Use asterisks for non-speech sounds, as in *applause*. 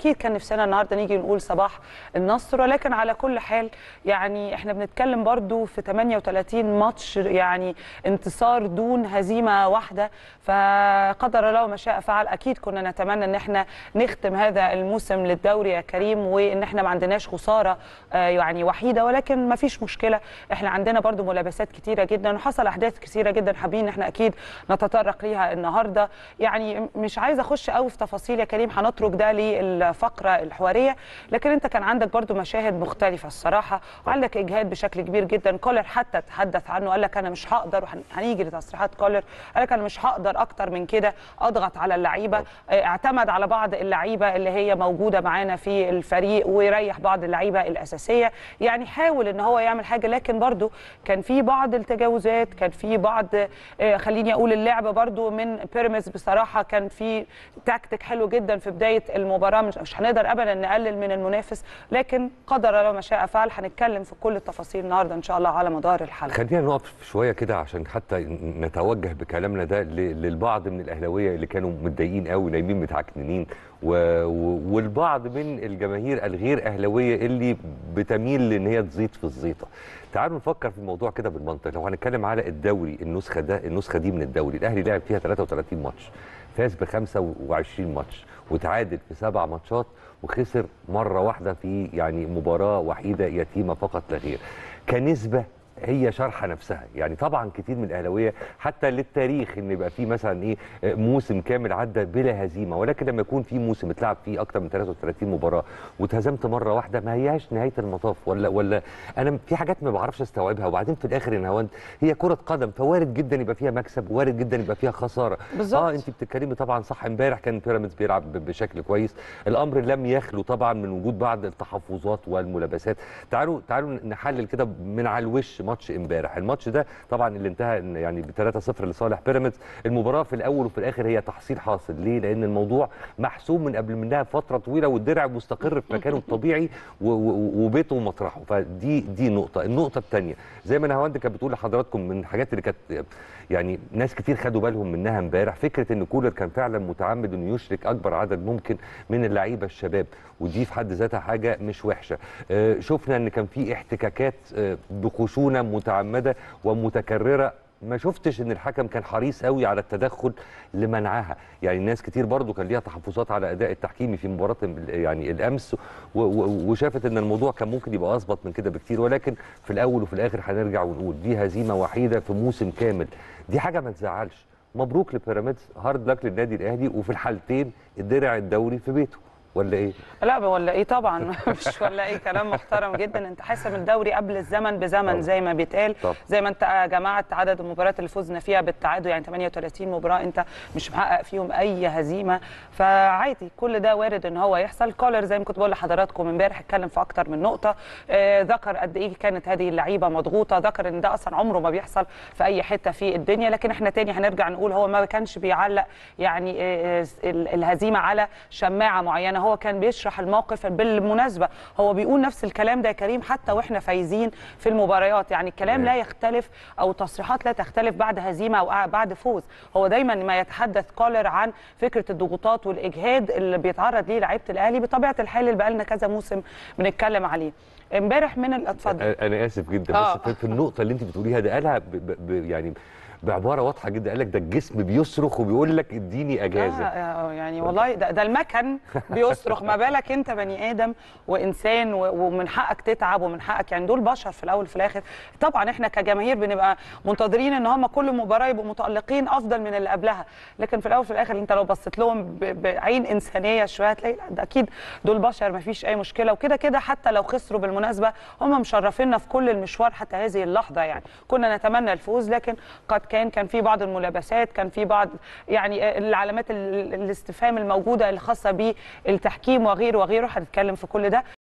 أكيد كان نفسنا النهارده نيجي نقول صباح النصر ولكن على كل حال يعني إحنا بنتكلم برضو في 38 ماتش يعني انتصار دون هزيمة واحدة. فقدر الله ما شاء فعل أكيد كنا نتمنى إن إحنا نختم هذا الموسم للدوري يا كريم وإن إحنا ما عندناش خسارة آه، يعني وحيدة. ولكن ما فيش مشكلة إحنا عندنا برضو ملابسات كتيرة جدا وحصل أحداث كتيرة جدا حابين إحنا أكيد نتطرق ليها النهارده. يعني مش عايزة أخش قوي في تفاصيل يا كريم هنترك ده للفقره الحوارية. لكن انت كان عندك برضو مشاهد مختلفة الصراحة وعندك إجهاد بشكل كبير جدا. كولر حتى تحدث عنه قال لك أنا مش هقدر وهنيجي لتصريحات كولر قال لك أنا مش هقدر أكتر من كده أضغط على اللعيبة. آه، اعتمد على بعض اللعيبة اللي هي موجودة معانا في الفريق ويريح بعض اللعيبة الأساسية. يعني حاول إن هو يعمل حاجة. لكن برضو كان في بعض التجاوزات كان في بعض آه، خليني أقول اللعب برضو من بيراميدز بصراحة كان في تكتيك حلو جدا في بداية المباراة. مش, هنقدر ابدا نقلل من المنافس لكن قدر الله ما شاء فعل هنتكلم في كل التفاصيل النهارده إن شاء الله على مدار الحلقة. خلينا نقف شوية كده عشان حتى نتوجه بكلامنا ده للبعض من الأهلاوية اللي كانوا متضايقين قوي نايمين متعكننين و... و... والبعض من الجماهير الغير أهلاوية اللي بتميل لإن هي تزيط في الزيطة. تعالوا نفكر في الموضوع كده بالمنطق لو هنتكلم على الدوري النسخة ده النسخة دي من الدوري الأهلي لعب فيها 33 ماتش. فاز ب 25 ماتش وتعادل في سبع ماتشات وخسر مرة واحدة في يعني مباراة وحيدة يتيمة فقط لا غير. كنسبة هي شرحه نفسها. يعني طبعا كتير من الأهلاوية حتى للتاريخ إن يبقى في مثلا إيه موسم كامل عدى بلا هزيمة. ولكن لما يكون في موسم اتلعب فيه أكتر من 33 مباراة واتهزمت مرة واحدة ما هياش نهاية المطاف. ولا ولا أنا في حاجات ما بعرفش أستوعبها. وبعدين في الآخر إن هو هي كرة قدم فوارد جدا يبقى فيها مكسب وارد جدا يبقى فيها خسارة. بالظبط. آه انت بتتكلمي طبعا صح. إمبارح كان بيراميدز بيلعب بشكل كويس. الأمر لم يخلو طبعا من وجود بعض التحفظات والملابسات. تعالوا تعالوا نحلل كده من على الوش ماتش امبارح. الماتش ده طبعا اللي انتهى يعني ب 3-0 لصالح بيراميدز. المباراة في الأول وفي الآخر هي تحصيل حاصل. ليه؟ لأن الموضوع محسوم من قبل منها فترة طويلة والدرع مستقر في مكانه الطبيعي وبيته ومطرحه. فدي دي نقطة. النقطة الثانية زي ما نهاوند كانت بتقول لحضراتكم من الحاجات اللي كانت يعني ناس كتير خدوا بالهم منها امبارح فكرة إن كولر كان فعلا متعمد إنه يشرك أكبر عدد ممكن من اللعيبة الشباب ودي في حد ذاتها حاجة مش وحشة. آه، شفنا إن كان في احتكاكات آه، بخشونه متعمدة ومتكررة. ما شفتش إن الحكم كان حريص قوي على التدخل لمنعها. يعني الناس كتير برضو كان ليها تحفظات على أداء التحكيمي في مباراة يعني الأمس وشافت إن الموضوع كان ممكن يبقى اظبط من كده بكتير. ولكن في الأول وفي الآخر هنرجع ونقول دي هزيمة وحيدة في موسم كامل. دي حاجة ما تزعلش. مبروك لبيراميدز هارد لك للنادي الأهلي وفي الحالتين الدرع الدوري في بيته. ولا إيه؟ لا ولا إيه؟ طبعا. *laughs* مش ولا إيه؟ كلام محترم جدا. أنت حاسم الدوري قبل الزمن بزمن طبعا. زي ما بيتقال. زي ما أنت جمعت عدد المباريات اللي فزنا فيها بالتعادل يعني 38 مباراة أنت مش محقق فيهم أي هزيمة. فعادي كل ده وارد إن هو يحصل. كولر زي ما كنت بقول لحضراتكم امبارح اتكلم في أكتر من نقطة. آه ذكر قد إيه كانت هذه اللعيبة مضغوطة. ذكر إن ده أصلا عمره ما بيحصل في أي حتة في الدنيا. لكن إحنا تاني هنرجع نقول هو ما كانش بيعلق يعني آه، آه، ال- الهزيمة على شماعة معينة. هو كان بيشرح الموقف بالمناسبة. هو بيقول نفس الكلام ده يا كريم حتى وإحنا فايزين في المباريات. يعني الكلام لا يختلف أو تصريحات لا تختلف بعد هزيمة أو بعد فوز. هو دايما ما يتحدث كولر عن فكرة الضغوطات والإجهاد اللي بيتعرض ليه لعيبة الأهلي بطبيعة الحال اللي بقالنا كذا موسم بنتكلم عليه. امبارح من اتفضل. أنا آسف جدا آه. بس في- النقطة اللي أنت بتقوليها ده قالها ب ب ب يعني بعبارة واضحة جدا قال لك ده الجسم بيصرخ وبيقول لك اديني أجازة. آه يعني والله ده, ده المكن بيصرخ. ما بالك انت بني آدم وإنسان ومن حقك تتعب ومن حقك يعني دول بشر في الأول وفي الآخر. طبعا إحنا كجماهير بنبقى منتظرين إن هم كل مباراة يبقوا متألقين أفضل من اللي قبلها. لكن في الأول وفي الآخر أنت لو بصيت لهم بعين إنسانية شوية هتلاقي لا ده أكيد دول بشر ما فيش أي مشكلة. وكده كده حتى لو خسروا بالمناسبة هم مشرفينا في كل المشوار حتى هذه اللحظة يعني. كنا نتمنى الفوز لكن قد كان كان في بعض الملابسات كان في بعض يعني العلامات ال- الاستفهام الموجودة الخاصة بالتحكيم وغيره وغيره. هنتكلم في كل ده.